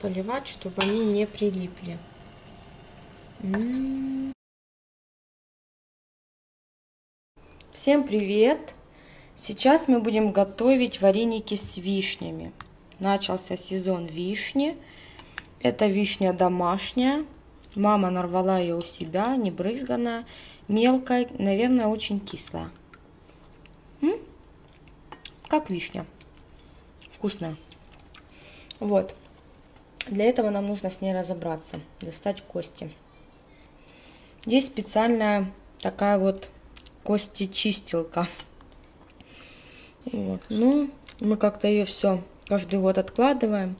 поливать, чтобы они не прилипли. Всем привет! Сейчас мы будем готовить вареники с вишнями. Начался сезон вишни. Это вишня домашняя. Мама нарвала ее у себя, не брызганная, мелкая, наверное, очень кислая. М? Как вишня. Вкусная. Вот. Для этого нам нужно с ней разобраться, достать кости. Есть специальная такая вот кости-чистилка. Вот. Ну, мы как-то ее все каждый год откладываем.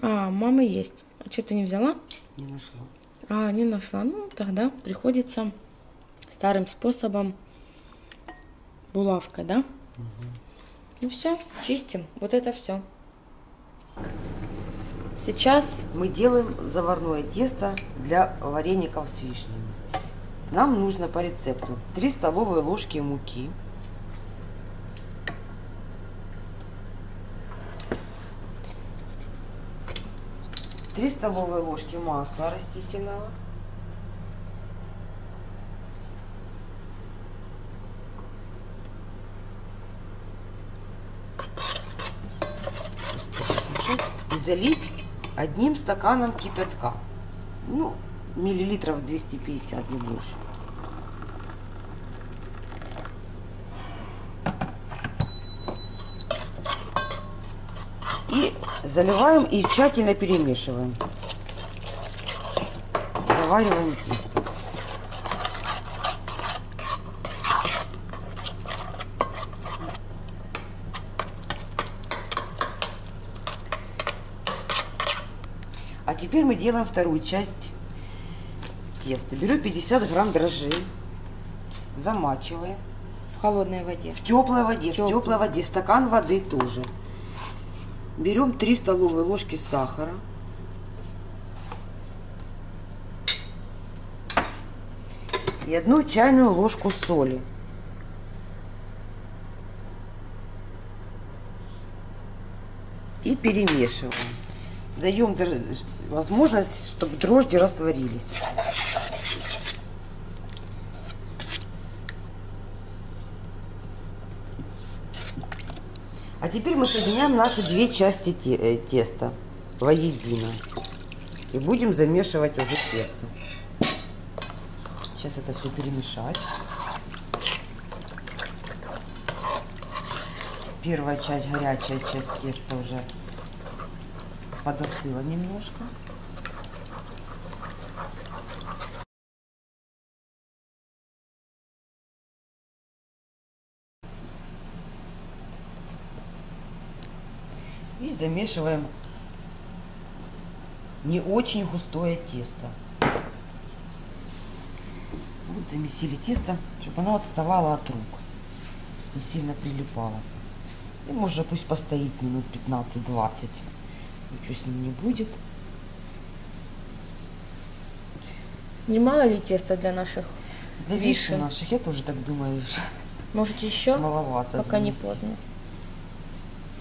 А, мамы есть. А что ты не взяла? Не нашла. А, не нашла. Ну, тогда приходится старым способом булавкой, да? Ну все, чистим. Вот это все. Сейчас Мы делаем заварное тесто для вареников с вишнями. Нам нужно по рецепту 3 столовые ложки муки, три столовые ложки масла растительного, и залить одним стаканом кипятка. Ну, миллилитров 250, не больше. И заливаем и тщательно перемешиваем. Завариваем тесто. А теперь мы делаем вторую часть теста. Беру 50 грамм дрожжей, замачиваем в холодной воде. в теплой воде, в Тёплой. теплой воде, стакан воды тоже. Берем 3 столовые ложки сахара. И одну чайную ложку соли. И перемешиваем. Даем возможность, чтобы дрожжи растворились. А теперь мы соединяем наши две части те- э, теста воедино. И будем замешивать уже тесто. Сейчас это все перемешать. Первая часть, горячая часть теста уже подостыла немножко. И замешиваем не очень густое тесто. Вот замесили тесто, чтобы оно отставало от рук. Не сильно прилипало. И можно пусть постоит минут 15-20. Ничего с ним не будет. Немало ли теста для наших? Для вишен наших, я тоже так думаю, Может еще? маловато. Пока не замесить. поздно.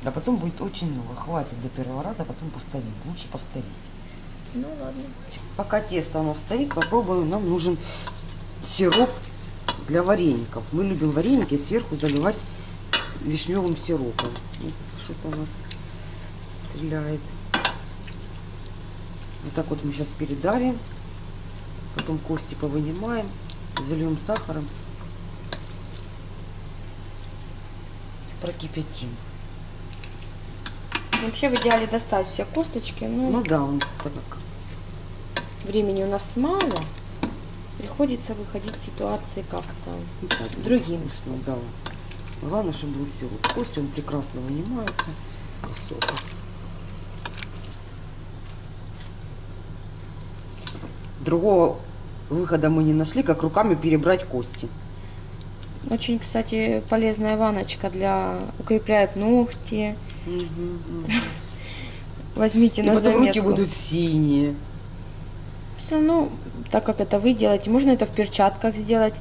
А потом будет очень много. Хватит для первого раза, потом повторить. Лучше повторить. Ну ладно. Пока тесто оно стоит, попробуем. Нам нужен сироп для вареников. Мы любим вареники сверху заливать вишневым сиропом. Вот Что-то у нас стреляет. Вот так вот мы сейчас передавим. Потом кости повынимаем. Зальем сахаром. Прокипятим. Вообще в идеале достать все косточки, но Ну да, он так как времени у нас мало. Приходится выходить из ситуации как-то ну, так, другим. вкусно, да. Главное, чтобы был сироп. Кости он прекрасно вынимается. Сока. Другого выхода мы не нашли, как руками перебрать кости. Очень, кстати, полезная ваночка для укрепляет ногти. Возьмите И на потом руки заметку. будут синие. Все равно, так как это вы делаете, можно это в перчатках сделать.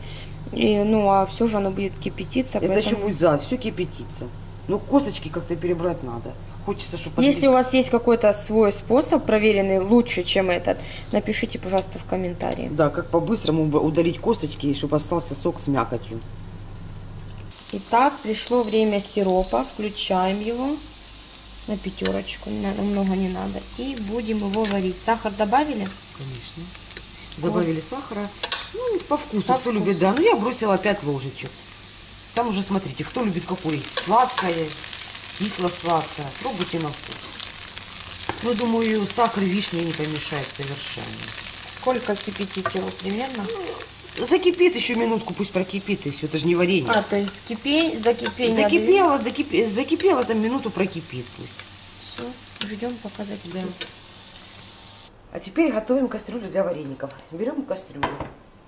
И, ну, а все же оно будет кипятиться. Это поэтому- еще будет за, все кипятится. Ну, косточки как-то перебрать надо. Хочется, чтобы... Если у вас есть какой-то свой способ, проверенный лучше, чем этот, напишите, пожалуйста, в комментарии. Да, как по-быстрому бы удалить косточки, чтобы остался сок с мякотью. Итак, пришло время сиропа. Включаем его на пятерочку. Надо, много не надо. И будем его варить. Сахар добавили? Конечно. Добавили сахара. Ну, по вкусу. По кто вкусу. любит, да. Ну, я бросила 5 ложечек. Там уже смотрите, кто любит какой. Сладкое, кисло-сладкое. Пробуйте на вкус. Ну, думаю, сахар вишни не помешает совершенно. Сколько кипятить его примерно? Закипит еще минутку, пусть прокипит, и все. Это же не варенье. А, то есть кипень, закипение. закипело, закипело, закипело, там минуту прокипит пусть. Все, ждем пока закипит. А теперь готовим кастрюлю для вареников. Берем кастрюлю.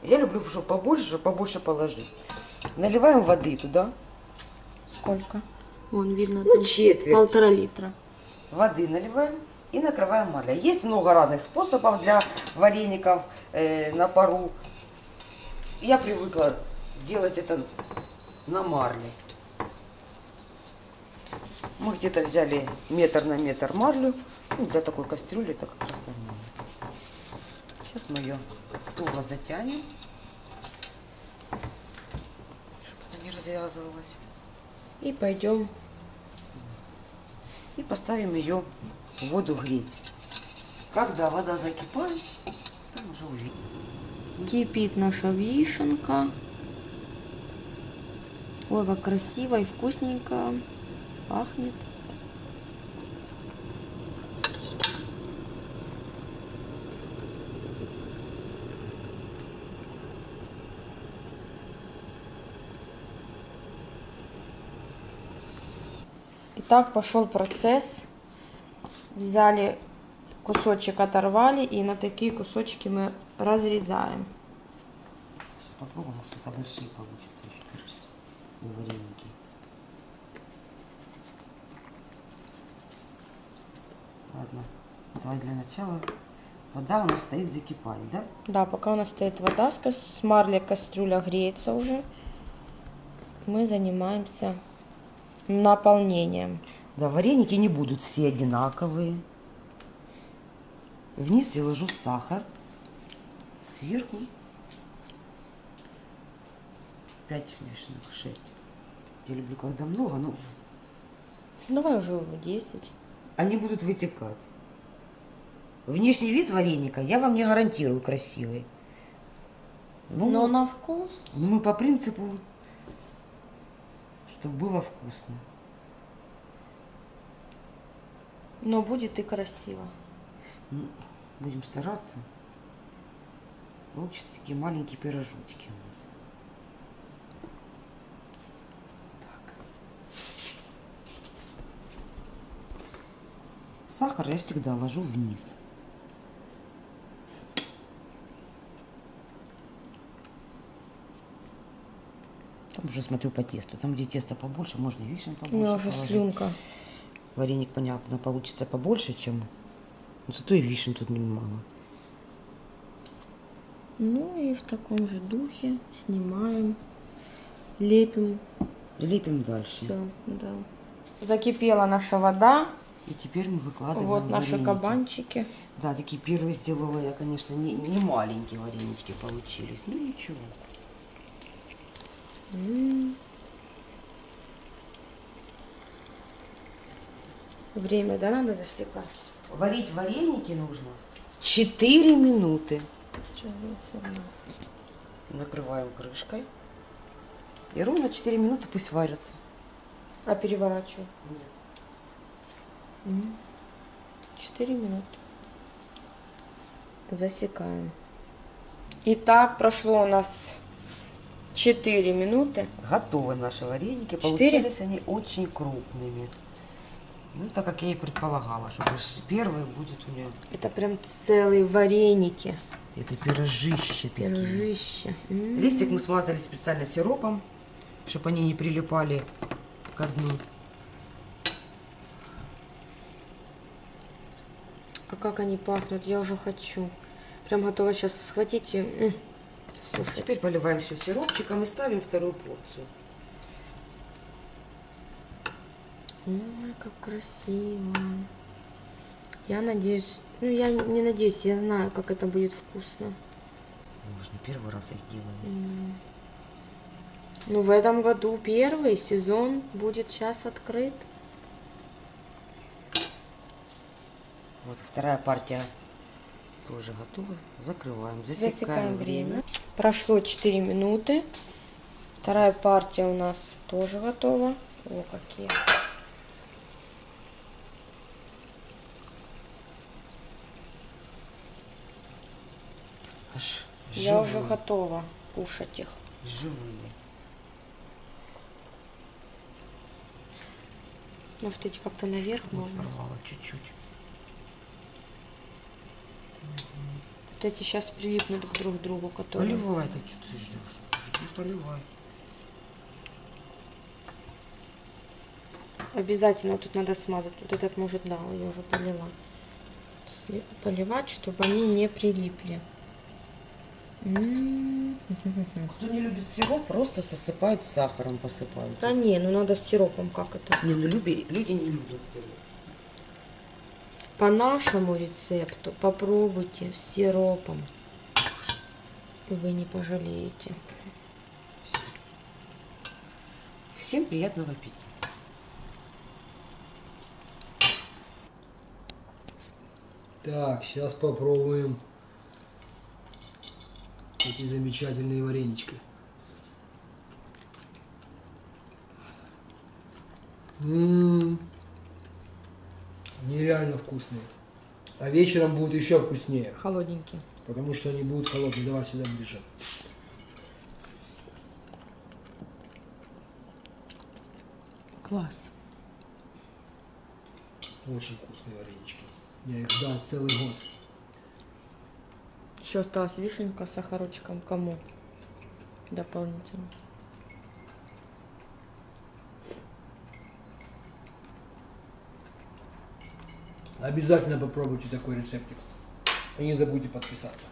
Я люблю, чтобы побольше, чтобы побольше положить. Наливаем воды туда. Сколько? Вон видно. Ну, там четверть. Полтора литра. Воды наливаем и накрываем марлей. Есть много разных способов для вареников э, на пару. Я привыкла делать это на марле. Мы где-то взяли метр на метр марлю. Ну, для такой кастрюли это как раз нормально. Сейчас мы ее туго затянем, чтобы она не развязывалась. И пойдем. И поставим ее в воду греть. Когда вода закипает, там уже увидим. Кипит наша вишенка. Ой, как красиво и вкусненько пахнет. Итак, пошел процесс. Взяли кусочек, оторвали и на такие кусочки мы разрезаем. Сейчас попробуем, может это большие получится еще. И вареники. Ладно, давай для начала. Вода у нас стоит закипать, да? Да, пока у нас стоит вода, с марли кастрюля греется уже, мы занимаемся наполнением. Да, вареники не будут все одинаковые. Вниз я ложу сахар. Сверху 5 вишенок, 6. Я люблю, когда много, но Давай уже 10. они будут вытекать. Внешний вид вареника я вам не гарантирую красивый. Ну, Но на вкус. ну, мы по принципу, чтобы было вкусно. Но будет и красиво. Ну, будем стараться. Получатся такие маленькие пирожочки у нас. Так. Сахар я всегда ложу вниз. Уже смотрю по тесту. Там, где тесто побольше, можно и вишен У меня побольше уже положить. слюнка. Вареник, понятно, получится побольше, чем... Но зато и вишен тут немало. Ну и в таком же духе снимаем, лепим. Лепим дальше. Все, да. Закипела наша вода. И теперь мы выкладываем Вот наши вареники. кабанчики. Да, такие первые сделала я, конечно, не, не маленькие варенички получились. Ну ничего. Время, да, надо засекать? Варить вареники нужно 4 минуты. Накрываем крышкой. И ровно 4 минуты пусть варятся. А переворачиваю. М. Четыре минуты. Засекаем. Итак, прошло у нас 4 минуты. Готовы наши вареники. Четыре? Получились они очень крупными. Ну, так как я и предполагала, что первый будет у меня Это прям целые вареники. это пирожище такие. Пирожище. М. Листик мы смазали специально сиропом, чтобы они не прилипали к дну. А как они пахнут? Я уже хочу. Прям готова сейчас схватить и... м, слушать. Теперь поливаем все сиропчиком и ставим вторую порцию. Ой, как красиво. Я надеюсь, ну я не надеюсь, я знаю, как это будет вкусно. Мы же не первый раз их делаем. Ну, в этом году первый сезон будет сейчас открыт. Вот вторая партия тоже готова. Закрываем, засекаем, Засекаем время. время. Прошло 4 минуты. Вторая партия у нас тоже готова. О, какие. Аж Я уже живые, готова кушать их. живые. Может, эти как-то наверх можно? порвала чуть-чуть. Вот эти сейчас прилипнут друг к другу, которые... Поливай так, что ты ждешь. Жди, поливай. Обязательно тут надо смазать. Вот этот может, да, я уже полила. Поливать, чтобы они не прилипли. Кто не любит сироп, просто засыпают сахаром, посыпают. Да не, ну надо с сиропом как это. Не, ну люби, люди не любят сироп. По нашему рецепту попробуйте с сиропом. И Вы не пожалеете. Всем приятного аппетита. Так, сейчас попробуем эти замечательные варенички. Ммм, нереально вкусные. А вечером будут еще вкуснее, Холодненький. потому что они будут холодные. Давай сюда ближе. Класс. Очень вкусные варенички. Я их ждал целый год. Еще осталась вишенка с сахарочком. Кому? Дополнительно. Обязательно попробуйте такой рецептик. И не забудьте подписаться.